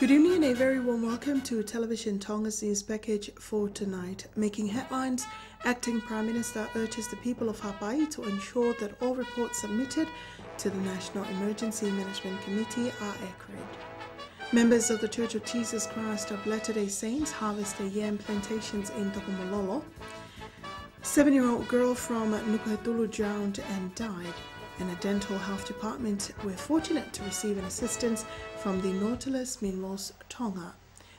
Good evening and a very warm welcome to Television Tonga's news package for tonight. Making headlines, Acting Prime Minister urges the people of Ha'apai to ensure that all reports submitted to the National Emergency Management Committee are accurate. Members of the Church of Jesus Christ of Latter-day Saints harvested yam plantations in Tokomololo. Seven-year-old girl from Nukuhetulu drowned and died and a dental health department we're fortunate to receive an assistance from the Nautilus Minerals Tonga.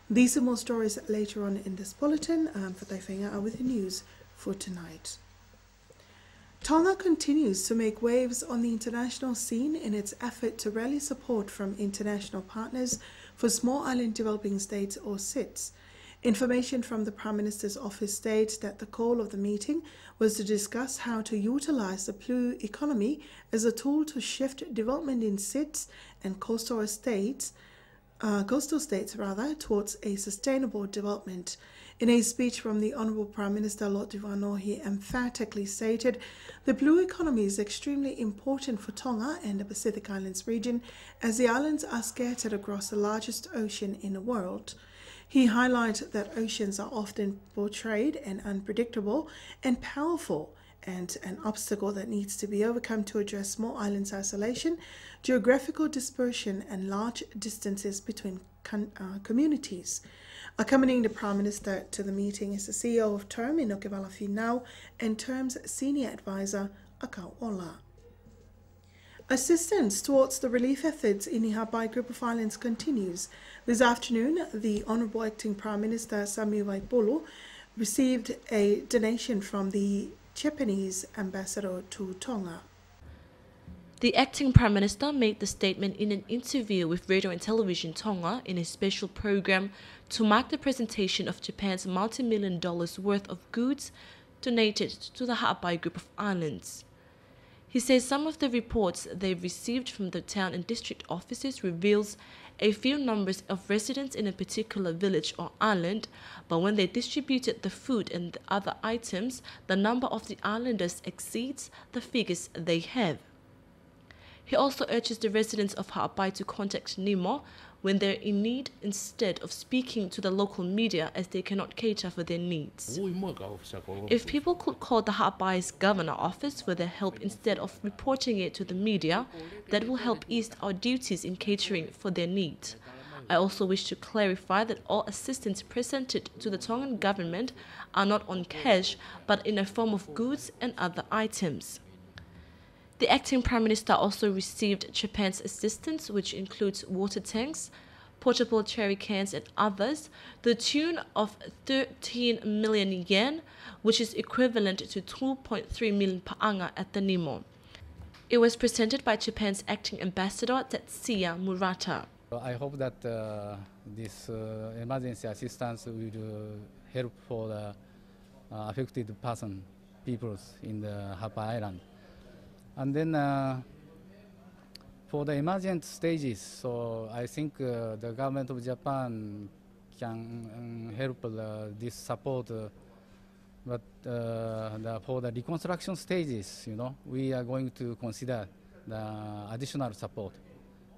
These are more stories later on in this bulletin. Um, Fataiwhenga are with the news for tonight. Tonga continues to make waves on the international scene in its effort to rally support from international partners for small island developing states or SIDS. Information from the Prime Minister's office states that the call of the meeting was to discuss how to utilize the blue economy as a tool to shift development in SIDS and coastal states, uh, coastal states rather, towards a sustainable development. In a speech from the Honourable Prime Minister Lot Duano, he emphatically stated the blue economy is extremely important for Tonga and the Pacific Islands region as the islands are scattered across the largest ocean in the world. He highlighted that oceans are often portrayed and unpredictable and powerful and an obstacle that needs to be overcome to address small islands' isolation, geographical dispersion, and large distances between uh, communities. Accompanying the Prime Minister to the meeting is the CEO of TERM, Inoke Finau, and TERM's senior advisor, Akau Ola. Assistance towards the relief efforts in the Ha'apai Group of Islands continues. This afternoon, the Honourable Acting Prime Minister Sami Vaipulu received a donation from the Japanese ambassador to Tonga. The acting Prime Minister made the statement in an interview with Radio and Television Tonga in a special program to mark the presentation of Japan's multi-million dollars worth of goods donated to the Ha'apai Group of Islands. He says some of the reports they've received from the town and district offices reveals a few numbers of residents in a particular village or island, but when they distributed the food and the other items, the number of the islanders exceeds the figures they have. He also urges the residents of Ha'apai to contact NEMO when they're in need instead of speaking to the local media as they cannot cater for their needs. If people could call the Ha'apai's governor office for their help instead of reporting it to the media, that will help ease our duties in catering for their needs. I also wish to clarify that all assistance presented to the Tongan government are not on cash but in a form of goods and other items. The acting Prime Minister also received Japan's assistance, which includes water tanks, portable cherry cans, and others, the tune of 13 million yen, which is equivalent to 2.3 million paanga at the NEMO. It was presented by Japan's acting ambassador Tetsuya Murata. I hope that uh, this uh, emergency assistance will uh, help for the uh, affected person, peoples in the Ha'apai Island. And then uh, for the emergent stages, so I think uh, the government of Japan can um, help uh, this support. Uh, but uh, the, for the reconstruction stages, you know, we are going to consider the additional support.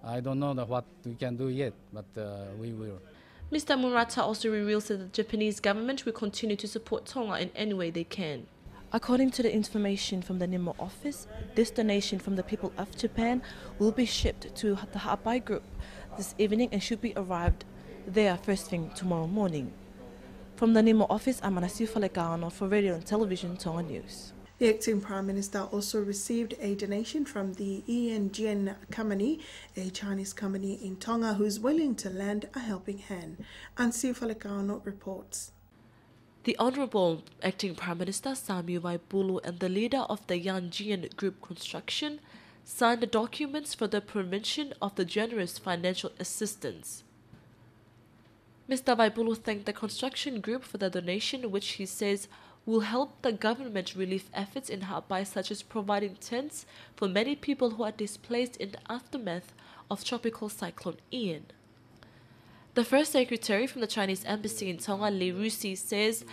I don't know what we can do yet, but uh, we will. Mr. Murata also reveals that the Japanese government will continue to support Tonga in any way they can. According to the information from the NEMO office, this donation from the people of Japan will be shipped to the Ha'apai Group this evening and should be arrived there first thing tomorrow morning. From the NEMO office, I'm Anasiu Falekano for Radio and Television Tonga News. The acting Prime Minister also received a donation from the ENGN company, a Chinese company in Tonga who's willing to lend a helping hand. Ansiu Falekano reports. The Honorable Acting Prime Minister Sami Vaipulu and the leader of the Yanjian Group Construction signed the documents for the prevention of the generous financial assistance. Mr. Vaipulu thanked the construction group for the donation, which he says will help the government relief efforts in Ha'apai, such as providing tents for many people who are displaced in the aftermath of Tropical Cyclone Ian. The first secretary from the Chinese embassy in Tonga, Li Rusi, says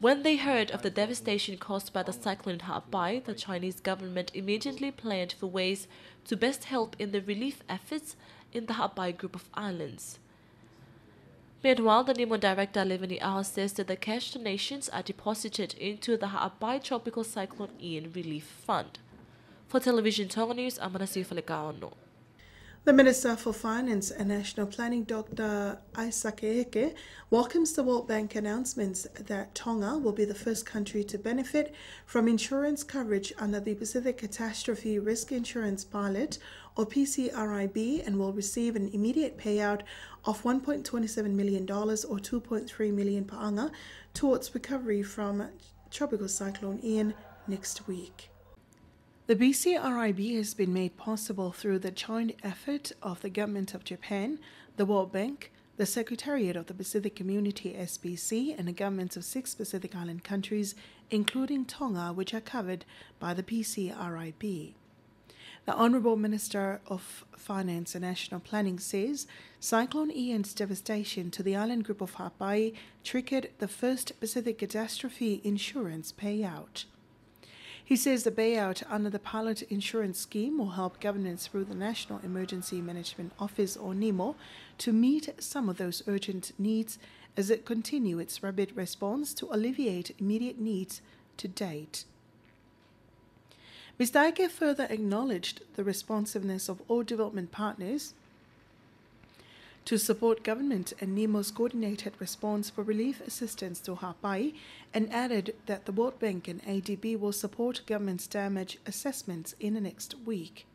when they heard of the devastation caused by the cyclone in Ha'apai, the Chinese government immediately planned for ways to best help in the relief efforts in the Ha'apai group of islands. Meanwhile, the NEMO director Leveni 'Aho says that the cash donations are deposited into the Ha'apai Tropical Cyclone Ian Relief Fund. For Television Tonga News, I'm Manasi. The Minister for Finance and National Planning, Dr. Isaac welcomes the World Bank announcements that Tonga will be the first country to benefit from insurance coverage under the Pacific Catastrophe Risk Insurance Pilot, or PCRIP, and will receive an immediate payout of $1.27 million or 2.3 million pa'anga towards recovery from Tropical Cyclone Ian next week. The PCRIP has been made possible through the joint effort of the Government of Japan, the World Bank, the Secretariat of the Pacific Community SPC, and the governments of six Pacific Island countries, including Tonga, which are covered by the PCRIP. The Honourable Minister of Finance and National Planning says Cyclone Ian's devastation to the island group of Ha'apai triggered the first Pacific catastrophe insurance payout. He says the payout under the pilot insurance scheme will help governments through the National Emergency Management Office or NEMO to meet some of those urgent needs as it continue its rapid response to alleviate immediate needs to date. Ms. Daike further acknowledged the responsiveness of all development partners to support government and NEMO's coordinated response for relief assistance to Ha'apai and added that the World Bank and ADB will support government's damage assessments in the next week.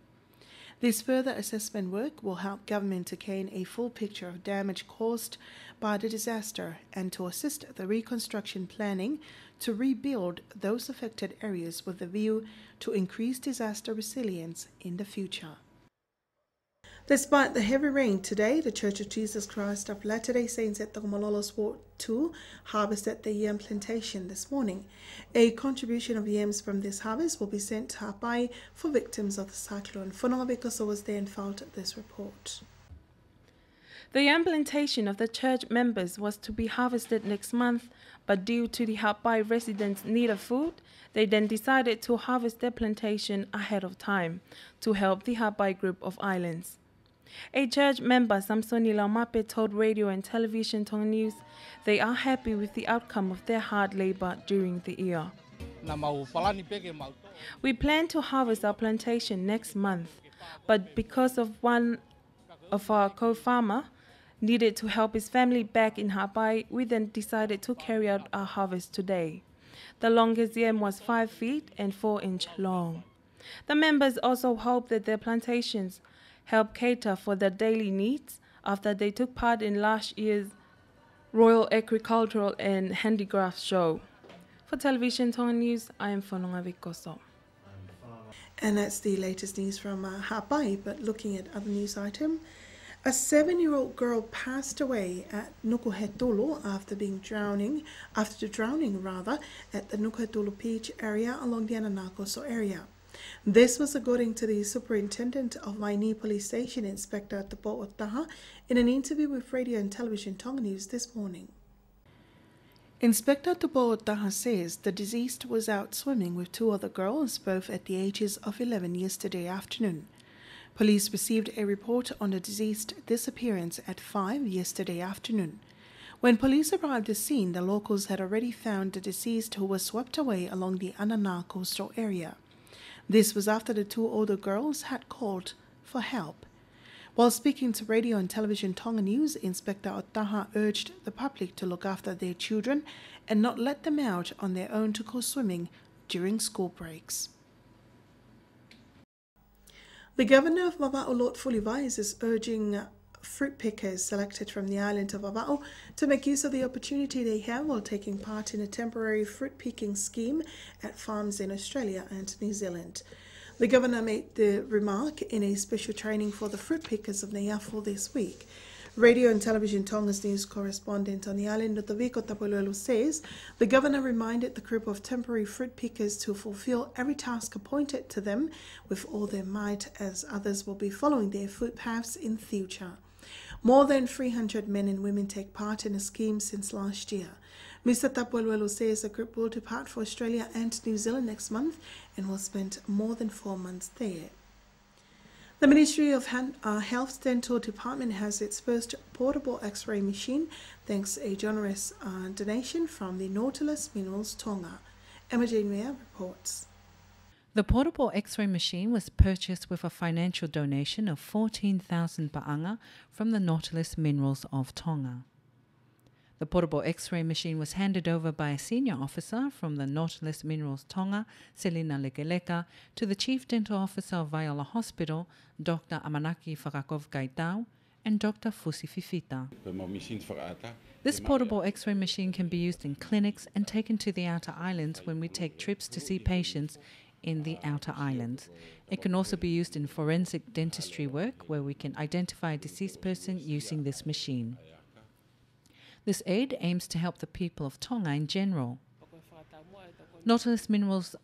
This further assessment work will help government to gain a full picture of damage caused by the disaster and to assist the reconstruction planning to rebuild those affected areas with a view to increase disaster resilience in the future. Despite the heavy rain today, the Church of Jesus Christ of Latter-day Saints at the Malolos Ward 2 harvested the yam plantation this morning. A contribution of yams from this harvest will be sent to Ha'apai for victims of the cyclone. Fononga Bikoso was there and filed this report. The yam plantation of the church members was to be harvested next month, but due to the Ha'apai residents' need of food, they then decided to harvest their plantation ahead of time to help the Ha'apai group of islands. A church member, Samsoni Laumape, told radio and television Tonga News they are happy with the outcome of their hard labor during the year. We plan to harvest our plantation next month, but because of one of our co-farmer needed to help his family back in Ha'apai, we then decided to carry out our harvest today. The longest yam was 5 feet and 4 inch long. The members also hope that their plantations help cater for their daily needs after they took part in last year's Royal Agricultural and Handicrafts Show. For Television Tonga News, I am Fononga Vikoso. And that's the latest news from uh, but looking at other news item, a seven-year-old girl passed away at Nukuhetulu after being drowning, after drowning rather, at the Nukuhetulu Beach area along the Ananakoso area. This was according to the superintendent of Vaini Police Station, Inspector Tapo Otaha, in an interview with Radio and Television Tonga News this morning. Inspector Tapo Otaha says the deceased was out swimming with two other girls, both at the ages of 11 yesterday afternoon. Police received a report on the deceased disappearance at 5 yesterday afternoon. When police arrived at the scene, the locals had already found the deceased who was swept away along the Anana coastal area. This was after the two older girls had called for help. While speaking to radio and television Tonga News, Inspector Otaha urged the public to look after their children and not let them out on their own to go swimming during school breaks. The governor of Vava'u, Lord Fulivais, is urging fruit pickers selected from the island of Vava'u to make use of the opportunity they have while taking part in a temporary fruit picking scheme at farms in Australia and New Zealand. The governor made the remark in a special training for the fruit pickers of Neiafu this week. Radio and Television Tonga's news correspondent on the island of Taviko Tapolelo says the governor reminded the group of temporary fruit pickers to fulfill every task appointed to them with all their might as others will be following their footpaths in future. More than 300 men and women take part in the scheme since last year. Mr. Tapwelwelo says the group will depart for Australia and New Zealand next month and will spend more than four months there. The Ministry of uh, Health's Dental Department has its first portable x-ray machine thanks to a generous uh, donation from the Nautilus Minerals Tonga. Emma Jane Mayer reports. The portable x-ray machine was purchased with a financial donation of 14,000 pa'anga from the Nautilus Minerals of Tonga. The portable X-ray machine was handed over by a senior officer from the Nautilus Minerals Tonga, Selina Lekeleka, to the Chief Dental Officer of Vaiola Hospital, Dr. Amanaki Whakakov Gaitao, and Dr. Fusi Fifita. This portable X-ray machine can be used in clinics and taken to the outer islands when we take trips to see patients in the outer islands. It can also be used in forensic dentistry work where we can identify a deceased person using this machine. This aid aims to help the people of Tonga in general. Nautilus Minerals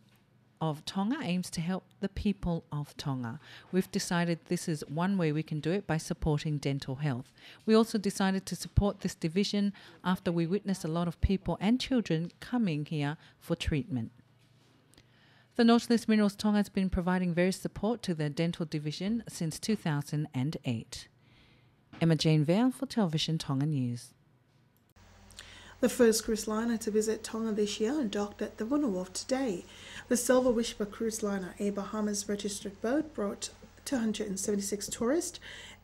of Tonga aims to help the people of Tonga. We've decided this is one way we can do it by supporting dental health. We also decided to support this division after we witnessed a lot of people and children coming here for treatment. The Nautilus Minerals Tonga has been providing various support to the dental division since 2008. Emma Jane Vale for Television Tonga News. The first cruise liner to visit Tonga this year docked at the Vuna Wharf today. The Silver Whisper cruise liner, a Bahamas registered boat, brought 276 tourists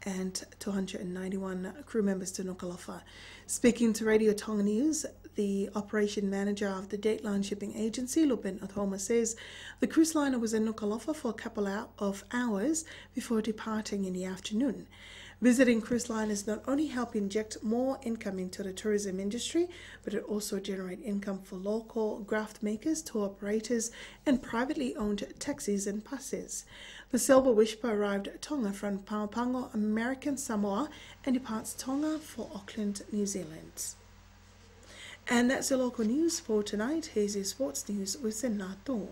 and 291 crew members to Nuku'alofa. Speaking to Radio Tonga News, the operation manager of the Dateline Shipping Agency, Lupin Othoma, says the cruise liner was in Nuku'alofa for a couple of hours before departing in the afternoon. Visiting cruise liners not only help inject more income into the tourism industry, but it also generate income for local graft makers, tour operators, and privately owned taxis and buses. The Silver Whisper arrived at Tonga from Pago Pago, American Samoa, and departs Tonga for Auckland, New Zealand. And that's the local news for tonight. Here's your sports news with Senato.